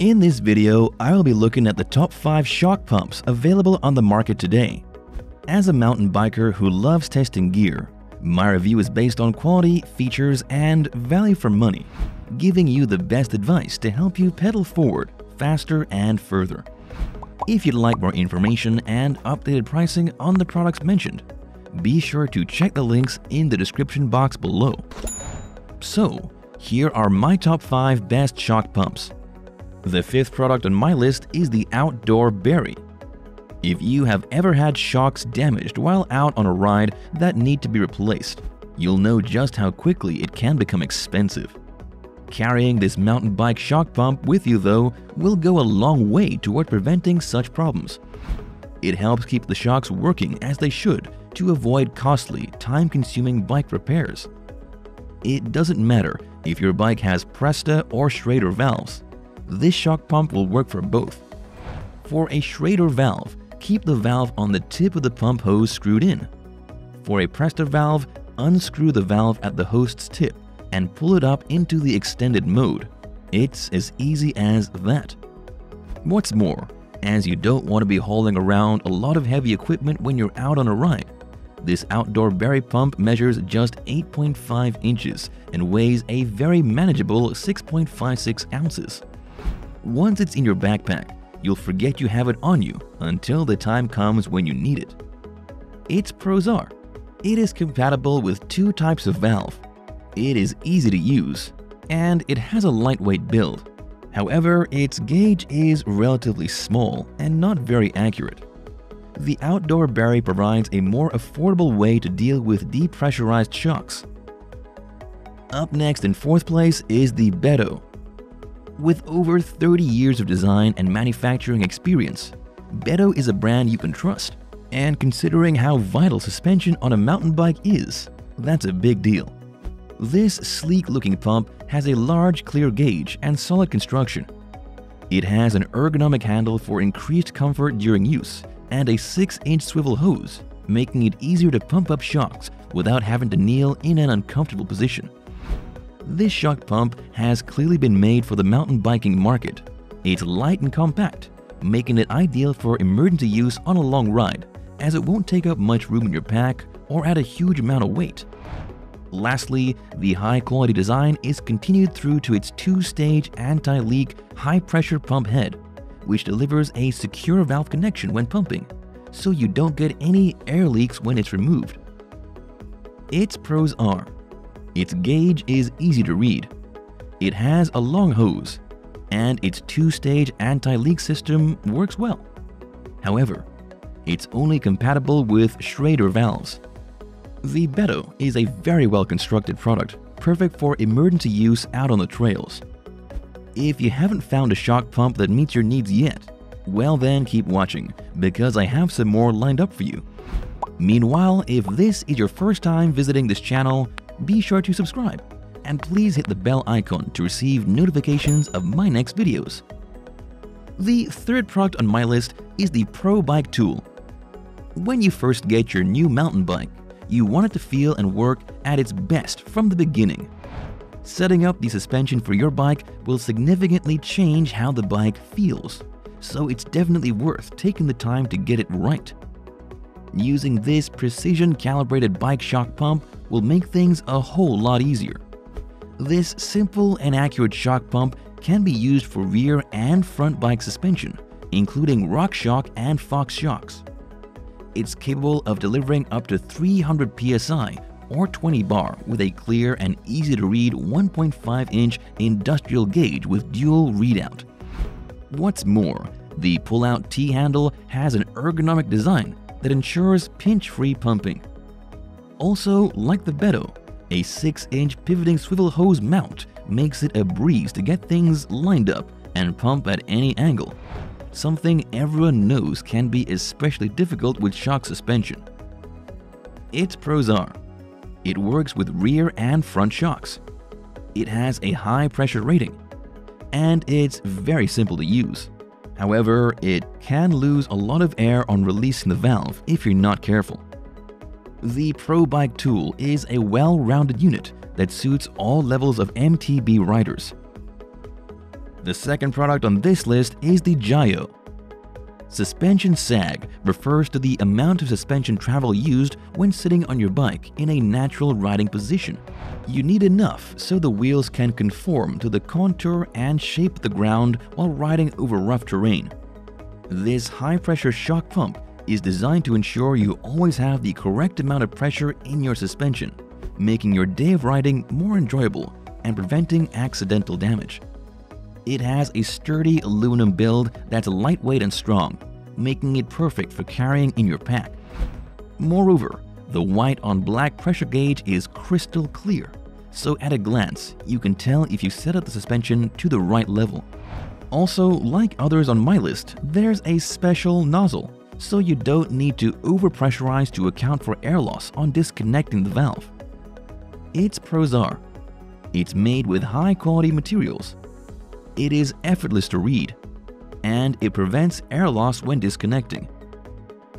In this video, I will be looking at the top 5 shock pumps available on the market today. As a mountain biker who loves testing gear, my review is based on quality, features, and value for money, giving you the best advice to help you pedal forward faster and further. If you'd like more information and updated pricing on the products mentioned, be sure to check the links in the description box below. So, here are my top 5 best shock pumps. The fifth product on my list is the Outdoor Berry. If you have ever had shocks damaged while out on a ride that need to be replaced, you'll know just how quickly it can become expensive. Carrying this mountain bike shock pump with you though will go a long way toward preventing such problems. It helps keep the shocks working as they should to avoid costly, time-consuming bike repairs. It doesn't matter if your bike has Presta or Schrader valves this shock pump will work for both. For a Schrader valve, keep the valve on the tip of the pump hose screwed in. For a Presta valve, unscrew the valve at the host's tip and pull it up into the extended mode. It's as easy as that. What's more, as you don't want to be hauling around a lot of heavy equipment when you're out on a ride, this outdoor berry pump measures just 8.5 inches and weighs a very manageable 6.56 ounces. Once it's in your backpack, you'll forget you have it on you until the time comes when you need it. Its pros are, it is compatible with two types of valve, it is easy to use, and it has a lightweight build. However, its gauge is relatively small and not very accurate. The Outdoor Berry provides a more affordable way to deal with depressurized shocks. Up next in fourth place is the Beto, with over 30 years of design and manufacturing experience, Beto is a brand you can trust. And considering how vital suspension on a mountain bike is, that's a big deal. This sleek-looking pump has a large clear gauge and solid construction. It has an ergonomic handle for increased comfort during use and a 6-inch swivel hose, making it easier to pump up shocks without having to kneel in an uncomfortable position. This shock pump has clearly been made for the mountain biking market. It's light and compact, making it ideal for emergency use on a long ride, as it won't take up much room in your pack or add a huge amount of weight. Lastly, the high-quality design is continued through to its two-stage anti-leak high-pressure pump head, which delivers a secure valve connection when pumping, so you don't get any air leaks when it's removed. Its pros are its gauge is easy to read. It has a long hose, and its two-stage anti-leak system works well. However, it's only compatible with Schrader valves. The Beto is a very well-constructed product, perfect for emergency use out on the trails. If you haven't found a shock pump that meets your needs yet, well then keep watching, because I have some more lined up for you. Meanwhile, if this is your first time visiting this channel, be sure to subscribe and please hit the bell icon to receive notifications of my next videos. The third product on my list is the Pro Bike Tool. When you first get your new mountain bike, you want it to feel and work at its best from the beginning. Setting up the suspension for your bike will significantly change how the bike feels, so it's definitely worth taking the time to get it right. Using this precision calibrated bike shock pump will make things a whole lot easier. This simple and accurate shock pump can be used for rear and front bike suspension, including RockShox and Fox shocks. It's capable of delivering up to 300 psi or 20 bar with a clear and easy to read 1.5 inch industrial gauge with dual readout. What's more, the pull-out T-handle has an ergonomic design that ensures pinch-free pumping. Also, like the Beto, a 6-inch pivoting swivel hose mount makes it a breeze to get things lined up and pump at any angle, something everyone knows can be especially difficult with shock suspension. Its pros are, it works with rear and front shocks, it has a high pressure rating, and it's very simple to use. However, it can lose a lot of air on releasing the valve if you're not careful. The Pro Bike tool is a well-rounded unit that suits all levels of MTB riders. The second product on this list is the GIYO. Suspension sag refers to the amount of suspension travel used when sitting on your bike in a natural riding position. You need enough so the wheels can conform to the contour and shape the ground while riding over rough terrain. This high-pressure shock pump is designed to ensure you always have the correct amount of pressure in your suspension, making your day of riding more enjoyable and preventing accidental damage. It has a sturdy aluminum build that's lightweight and strong, making it perfect for carrying in your pack. Moreover, the white on black pressure gauge is crystal clear, so at a glance, you can tell if you set up the suspension to the right level. Also, like others on my list, there's a special nozzle, so you don't need to overpressurize to account for air loss on disconnecting the valve. Its pros are, it's made with high quality materials, it is effortless to read, and it prevents air loss when disconnecting.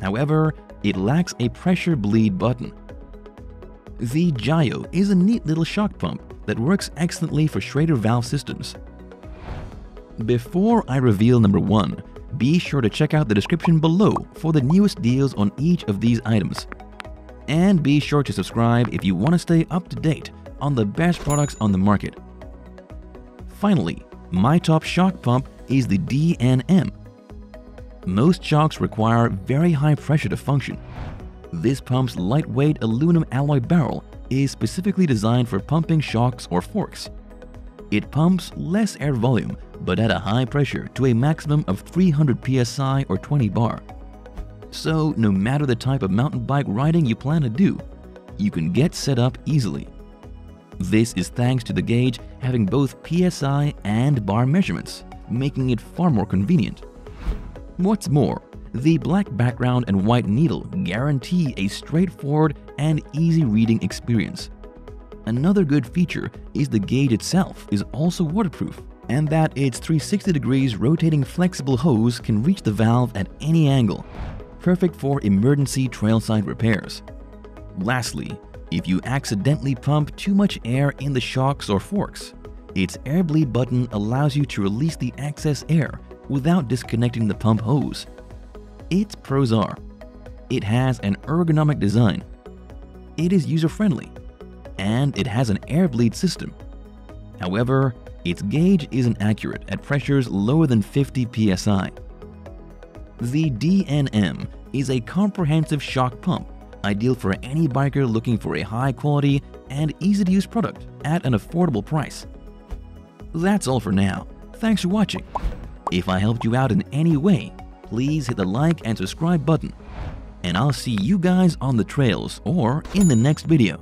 However, it lacks a pressure bleed button. The GIYO is a neat little shock pump that works excellently for Schrader valve systems. Before I reveal number 1, be sure to check out the description below for the newest deals on each of these items. And be sure to subscribe if you want to stay up to date on the best products on the market. Finally, my top shock pump is the DNM. Most shocks require very high pressure to function. This pump's lightweight aluminum alloy barrel is specifically designed for pumping shocks or forks. It pumps less air volume but at a high pressure to a maximum of 300 psi or 20 bar. So no matter the type of mountain bike riding you plan to do, you can get set up easily. This is thanks to the gauge having both PSI and bar measurements, making it far more convenient. What's more, the black background and white needle guarantee a straightforward and easy reading experience. Another good feature is the gauge itself is also waterproof and that its 360 degrees rotating flexible hose can reach the valve at any angle, perfect for emergency trailside repairs. Lastly, if you accidentally pump too much air in the shocks or forks, its air bleed button allows you to release the excess air without disconnecting the pump hose. Its pros are, it has an ergonomic design, it is user-friendly, and it has an air bleed system. However, its gauge isn't accurate at pressures lower than 50 psi. The DNM is a comprehensive shock pump ideal for any biker looking for a high quality and easy to use product at an affordable price. That's all for now. Thanks for watching. If I helped you out in any way, please hit the like and subscribe button. And I'll see you guys on the trails or in the next video.